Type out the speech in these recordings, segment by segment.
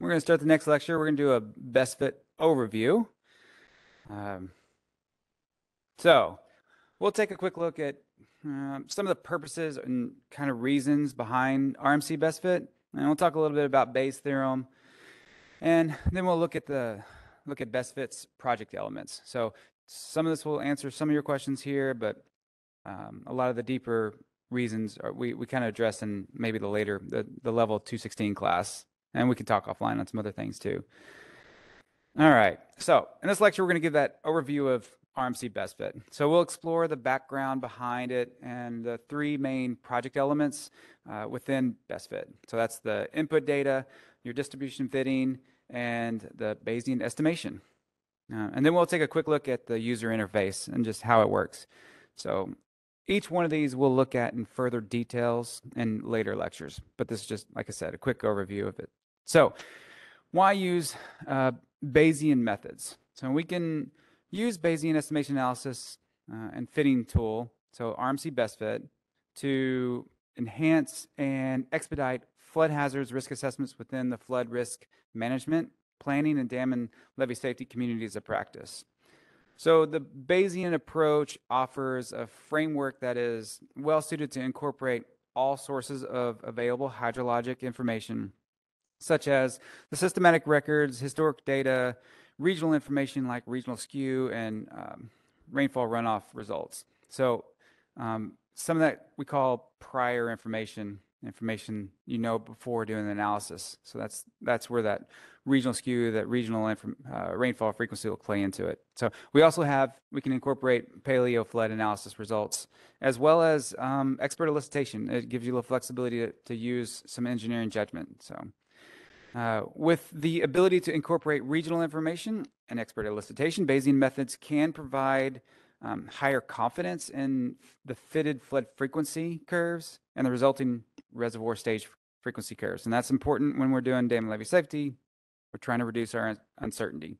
we're going to start the next lecture. We're going to do a best fit overview. Um, so we'll take a quick look at um, some of the purposes and kind of reasons behind RMC best fit, and we'll talk a little bit about Bayes theorem, and then we'll look at the look at best fits project elements. So some of this will answer some of your questions here, but um, a lot of the deeper reasons are, we, we kind of address in maybe the later, the, the level 216 class. And we can talk offline on some other things too. All right. So in this lecture, we're going to give that overview of RMC Best Fit. So we'll explore the background behind it and the three main project elements uh, within Best Fit. So that's the input data, your distribution fitting, and the Bayesian estimation. Uh, and then we'll take a quick look at the user interface and just how it works. So each one of these we'll look at in further details in later lectures, but this is just, like I said, a quick overview of it. So why use uh, Bayesian methods? So we can use Bayesian estimation analysis uh, and fitting tool, so RMC best fit, to enhance and expedite flood hazards risk assessments within the flood risk management, planning, and dam and levee safety communities of practice. So the Bayesian approach offers a framework that is well suited to incorporate all sources of available hydrologic information, such as the systematic records, historic data, regional information like regional skew, and um, rainfall runoff results. So um, some of that we call prior information information you know before doing the analysis. So that's that's where that regional skew, that regional uh, rainfall frequency will play into it. So we also have we can incorporate paleo flood analysis results as well as um, expert elicitation. It gives you the flexibility to, to use some engineering judgment. So. Uh, with the ability to incorporate regional information and expert elicitation, Bayesian methods can provide um, higher confidence in the fitted flood frequency curves and the resulting reservoir stage frequency curves. And that's important when we're doing dam levee safety. We're trying to reduce our uncertainty.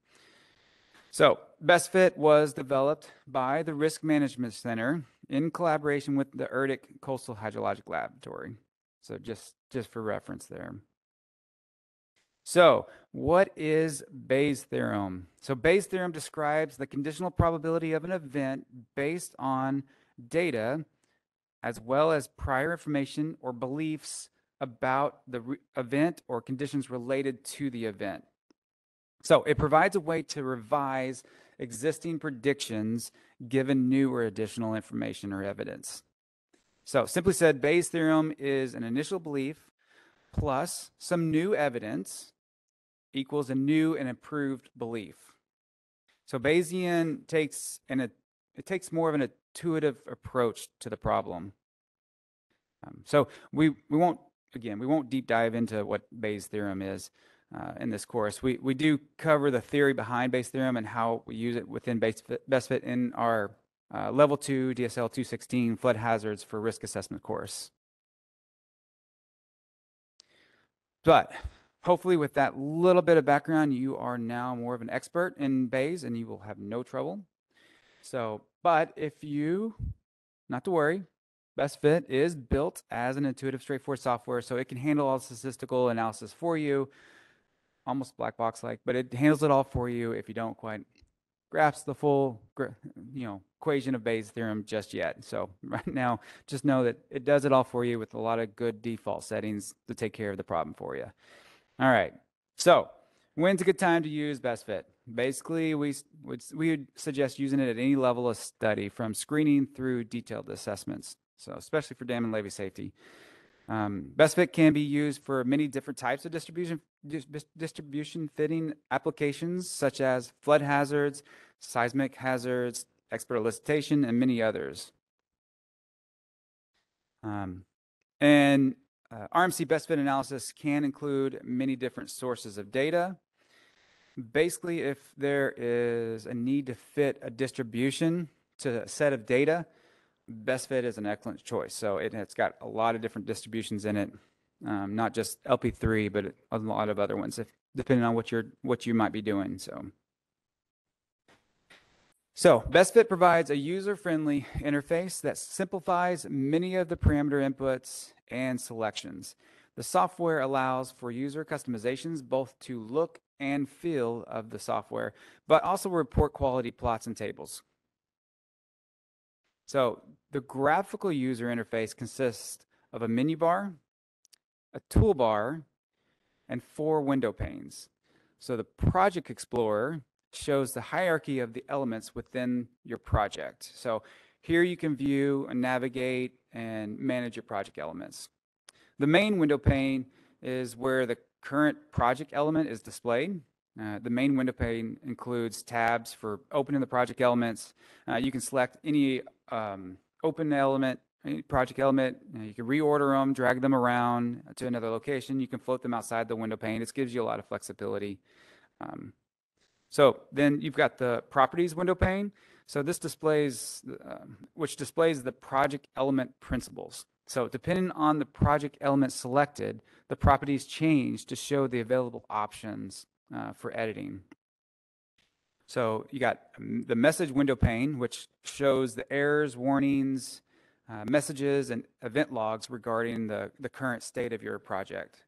So Best Fit was developed by the Risk Management Center in collaboration with the ERDC Coastal Hydrologic Laboratory. So just, just for reference there. So, what is Bayes' theorem? So, Bayes' theorem describes the conditional probability of an event based on data as well as prior information or beliefs about the event or conditions related to the event. So, it provides a way to revise existing predictions given new or additional information or evidence. So, simply said, Bayes' theorem is an initial belief plus some new evidence equals a new and improved belief. So Bayesian takes an it takes more of an intuitive approach to the problem. Um, so we we won't again we won't deep dive into what Bayes' theorem is uh, in this course. We we do cover the theory behind Bayes' theorem and how we use it within best fit in our uh, level two DLS 216 flood hazards for risk assessment course. But Hopefully with that little bit of background, you are now more of an expert in Bayes and you will have no trouble. So, but if you, not to worry, Best Fit is built as an intuitive, straightforward software, so it can handle all statistical analysis for you, almost black box like, but it handles it all for you if you don't quite grasp the full, you know, equation of Bayes' theorem just yet. So right now, just know that it does it all for you with a lot of good default settings to take care of the problem for you. All right. So when's a good time to use best fit? Basically, we would we would suggest using it at any level of study, from screening through detailed assessments. So especially for dam and levee safety. Um, best fit can be used for many different types of distribution distribution fitting applications, such as flood hazards, seismic hazards, expert elicitation, and many others. Um, and uh, RMC best fit analysis can include many different sources of data. Basically, if there is a need to fit a distribution to a set of data, best fit is an excellent choice. So it, has got a lot of different distributions in it, um, not just LP3, but a lot of other ones, if, depending on what you're what you might be doing. So. So BestFit provides a user-friendly interface that simplifies many of the parameter inputs and selections. The software allows for user customizations both to look and feel of the software, but also report quality plots and tables. So the graphical user interface consists of a menu bar, a toolbar, and four window panes. So the Project Explorer shows the hierarchy of the elements within your project. So here you can view and navigate and manage your project elements. The main window pane is where the current project element is displayed. Uh, the main window pane includes tabs for opening the project elements. Uh, you can select any um, open element, any project element. You, know, you, can reorder them, drag them around to another location. You can float them outside the window pane. This gives you a lot of flexibility. Um, so then you've got the properties window pane. So this displays, uh, which displays the project element principles. So depending on the project element selected, the properties change to show the available options uh, for editing. So you got um, the message window pane, which shows the errors, warnings, uh, messages, and event logs regarding the, the current state of your project.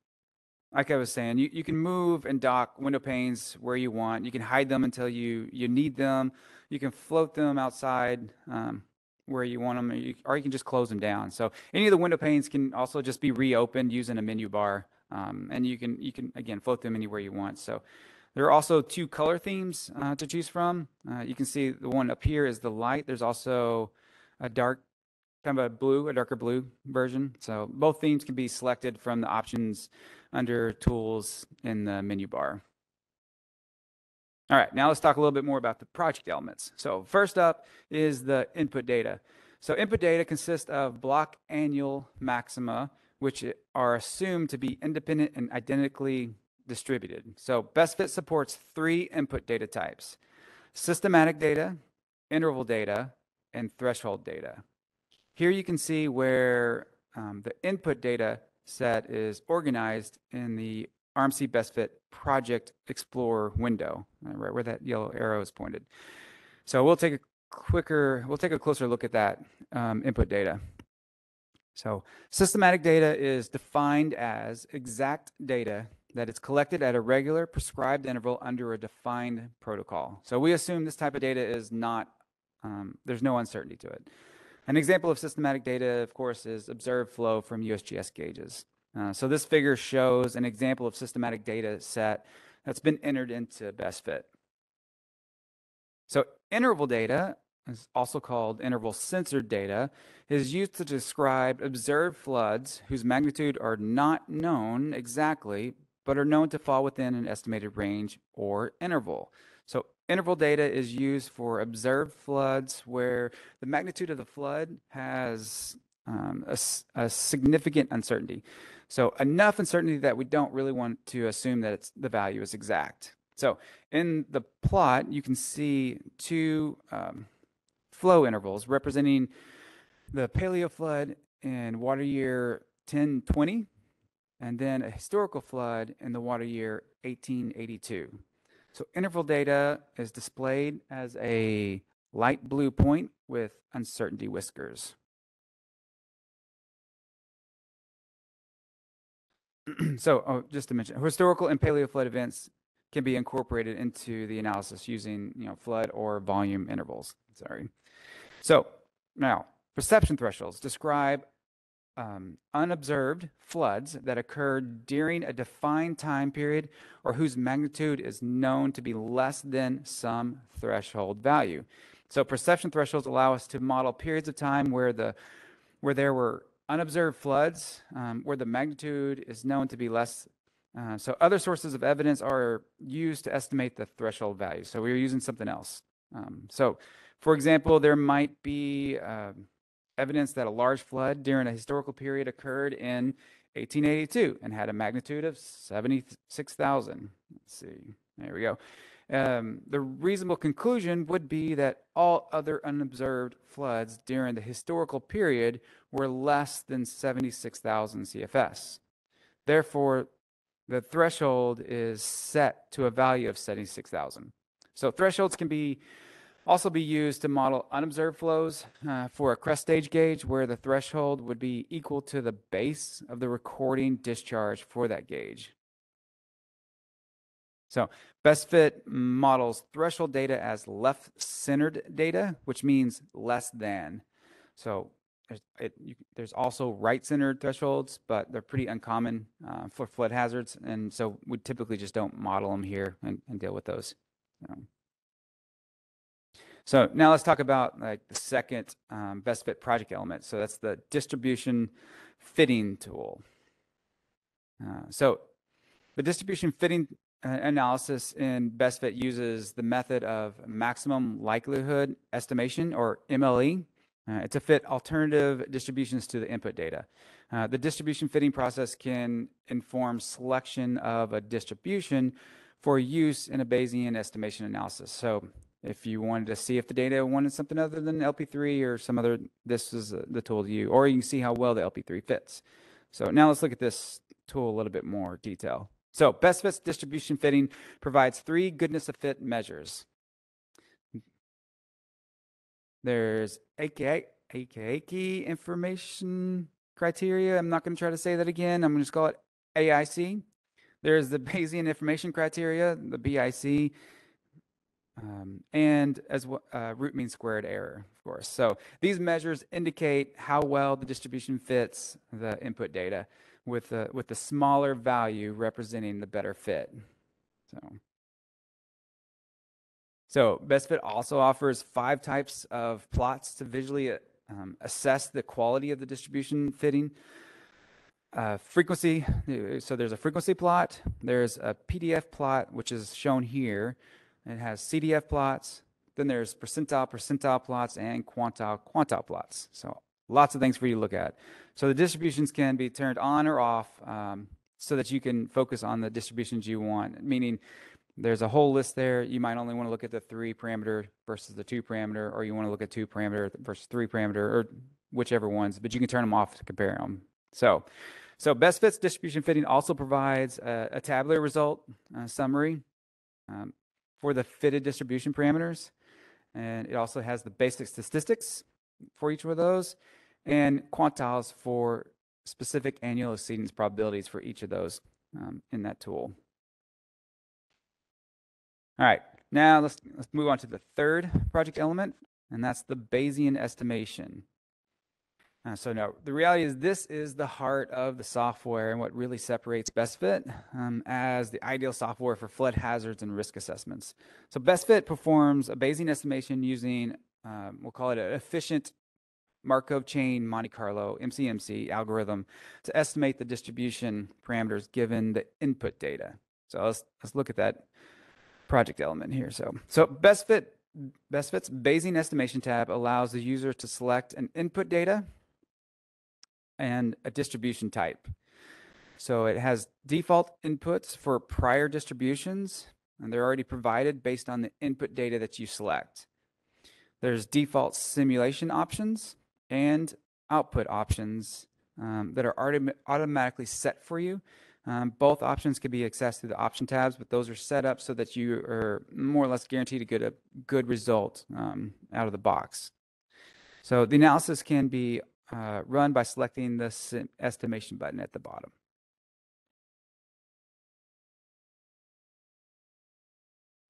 Like I was saying, you, you can move and dock window panes where you want. You can hide them until you, you need them. You can float them outside um, where you want them, or you, or you, can just close them down. So any of the window panes can also just be reopened using a menu bar. Um, and you can, you can, again, float them anywhere you want. So there are also two color themes uh, to choose from. Uh, you can see the one up here is the light. There's also a dark, kind of a blue, a darker blue version. So both themes can be selected from the options under tools in the menu bar. All right, now let's talk a little bit more about the project elements. So first up is the input data. So input data consists of block annual maxima, which are assumed to be independent and identically distributed. So BestFit supports three input data types, systematic data, interval data, and threshold data. Here you can see where um, the input data set is organized in the RMC BestFit Project Explorer window, right where that yellow arrow is pointed. So we'll take a quicker, we'll take a closer look at that um, input data. So systematic data is defined as exact data that is collected at a regular prescribed interval under a defined protocol. So we assume this type of data is not, um, there's no uncertainty to it. An example of systematic data, of course, is observed flow from USGS gauges. Uh, so this figure shows an example of systematic data set that's been entered into BestFit. So interval data is also called interval censored data, is used to describe observed floods whose magnitude are not known exactly, but are known to fall within an estimated range or interval. So interval data is used for observed floods where the magnitude of the flood has um, a, a, significant uncertainty. So enough uncertainty that we don't really want to assume that it's, the value is exact. So in the plot, you can see two um, flow intervals representing the paleo flood in water year 1020 and then a historical flood in the water year 1882. So interval data is displayed as a light blue point with uncertainty whiskers. so oh, just to mention, historical and paleo flood events can be incorporated into the analysis using you know flood or volume intervals. Sorry. So now perception thresholds describe um, unobserved floods that occurred during a defined time period or whose magnitude is known to be less than some threshold value. So perception thresholds allow us to model periods of time where the where there were unobserved floods, um, where the magnitude is known to be less. Uh, so other sources of evidence are used to estimate the threshold value. So we are using something else. Um, so, for example, there might be uh, evidence that a large flood during a historical period occurred in 1882 and had a magnitude of 76,000. Let's see, there we go. Um, the reasonable conclusion would be that all other unobserved floods during the historical period were less than 76,000 CFS. Therefore, the threshold is set to a value of 76,000. So thresholds can be Also be used to model unobserved flows uh, for a crest stage gauge where the threshold would be equal to the base of the recording discharge for that gauge. So best fit models threshold data as left-censored data, which means less than. So there's, it, you, there's also right-censored thresholds, but they're pretty uncommon uh, for flood hazards, and so we typically just don't model them here and, and deal with those. So. So. now let's talk about like the second um, best fit project element. So that's the distribution fitting tool. Uh, so the distribution fitting analysis in BestFit uses the method of maximum likelihood estimation or MLE. Uh, a fit alternative distributions to the input data. Uh, the distribution fitting process can inform selection of a distribution for use in a Bayesian estimation analysis. So if you wanted to see if the data wanted something other than LP3 or some other, this is uh, the tool to you, or you can see how well the LP3 fits. So now let's look at this tool a little bit more detail. So best fits distribution fitting provides three goodness of fit measures. There's AKA, AKA information criteria. I'm not going to try to say that again. I'm going to just call it AIC. There's the Bayesian information criteria, the BIC, um, and as well, uh, root mean squared error, of course. So these measures indicate how well the distribution fits the input data with the, with the smaller value representing the better fit. So, so best fit also offers five types of plots to visually um, assess the quality of the distribution fitting. Uh, frequency, so there's a frequency plot, there's a PDF plot, which is shown here. It has CDF plots, then there's percentile, percentile plots, and quantile, quantile plots. So lots of things for you to look at. So the distributions can be turned on or off um, so that you can focus on the distributions you want, meaning there's a whole list there. You might only want to look at the three parameter versus the two parameter, or you want to look at two parameter versus three parameter, or whichever ones, but you can turn them off to compare them. So, so best fits distribution fitting also provides a, a tabular result uh, summary um, for the fitted distribution parameters. And it also has the basic statistics for each one of those and quantiles for specific annual exceedance probabilities for each of those um, in that tool. All right, now let's, let's move on to the third project element, and that's the Bayesian estimation. Uh, so no, the reality is this is the heart of the software and what really separates BestFit um, as the ideal software for flood hazards and risk assessments. So BestFit performs a Bayesian estimation using, um, we'll call it an efficient Markov chain Monte Carlo MCMC algorithm to estimate the distribution parameters given the input data. So let's let's look at that project element here. So so best fit best fit's Bayesian estimation tab allows the user to select an input data and a distribution type. So it has default inputs for prior distributions and they're already provided based on the input data that you select. There's default simulation options and output options um, that are autom automatically set for you. Um, both options can be accessed through the option tabs, but those are set up so that you are more or less guaranteed to get a good result um, out of the box. So the analysis can be uh, run by selecting the estimation button at the bottom.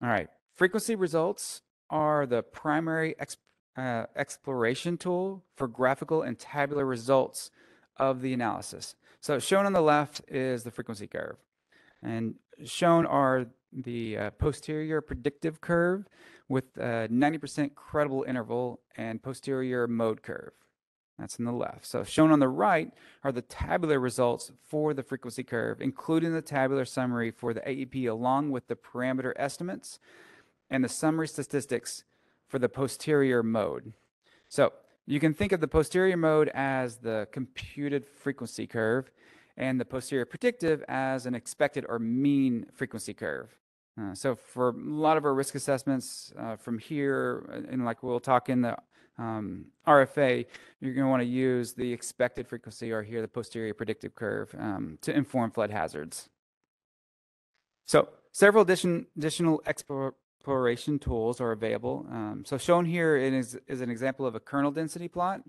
All right, frequency results are the primary uh, exploration tool for graphical and tabular results of the analysis. So shown on the left is the frequency curve. And shown are the uh, posterior predictive curve with a 90% credible interval and posterior mode curve. That's in the left. So shown on the right are the tabular results for the frequency curve, including the tabular summary for the AEP along with the parameter estimates and the summary statistics for the posterior mode. So you can think of the posterior mode as the computed frequency curve and the posterior predictive as an expected or mean frequency curve. Uh, so for a lot of our risk assessments uh, from here, uh, and like we'll talk in the um, RFA, you're going to want to use the expected frequency or here the posterior predictive curve um, to inform flood hazards. So several addition, additional exploration tools are available. Um, so shown here is, is an example of a kernel density plot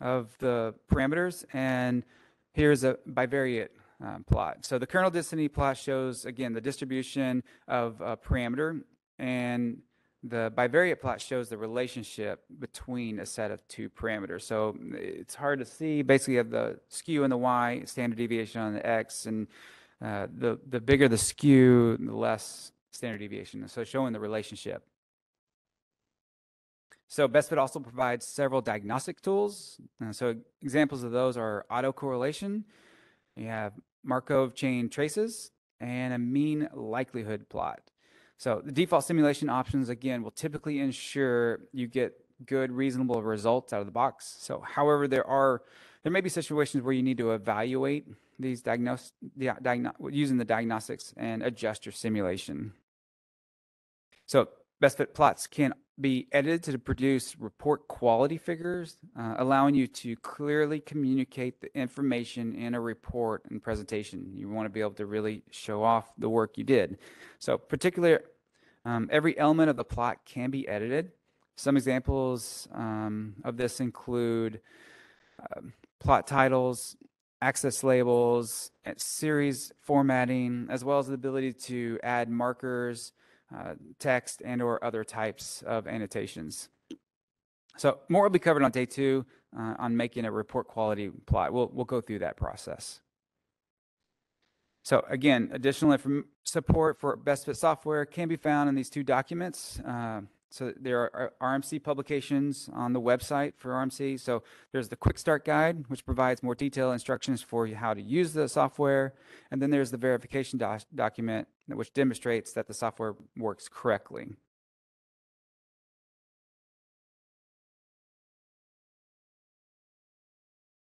of the parameters, and here's a bivariate um, plot. So the kernel density plot shows, again, the distribution of a parameter, and the bivariate plot shows the relationship between a set of two parameters. So it's hard to see. Basically, you have the skew in the y, standard deviation on the x, and uh, the, the bigger the skew, the less standard deviation. So showing the relationship. So BestFit also provides several diagnostic tools. Uh, so examples of those are autocorrelation. You have Markov chain traces and a mean likelihood plot. So the default simulation options, again, will typically ensure you get good, reasonable results out of the box. So however, there are, there may be situations where you need to evaluate these diagnose, the, diagno using the diagnostics and adjust your simulation. So best fit plots can be edited to produce report quality figures, uh, allowing you to clearly communicate the information in a report and presentation. You want to be able to really show off the work you did. So particularly, um, every element of the plot can be edited. Some examples um, of this include uh, plot titles, axis labels, series formatting, as well as the ability to add markers, uh, text and or other types of annotations. So more will be covered on day two uh, on making a report quality plot. We'll, we'll go through that process. So again, additional support for best fit software can be found in these two documents. Uh, so there are RMC publications on the website for RMC. So there's the quick start guide, which provides more detailed instructions for how to use the software. And then there's the verification document, which demonstrates that the software works correctly.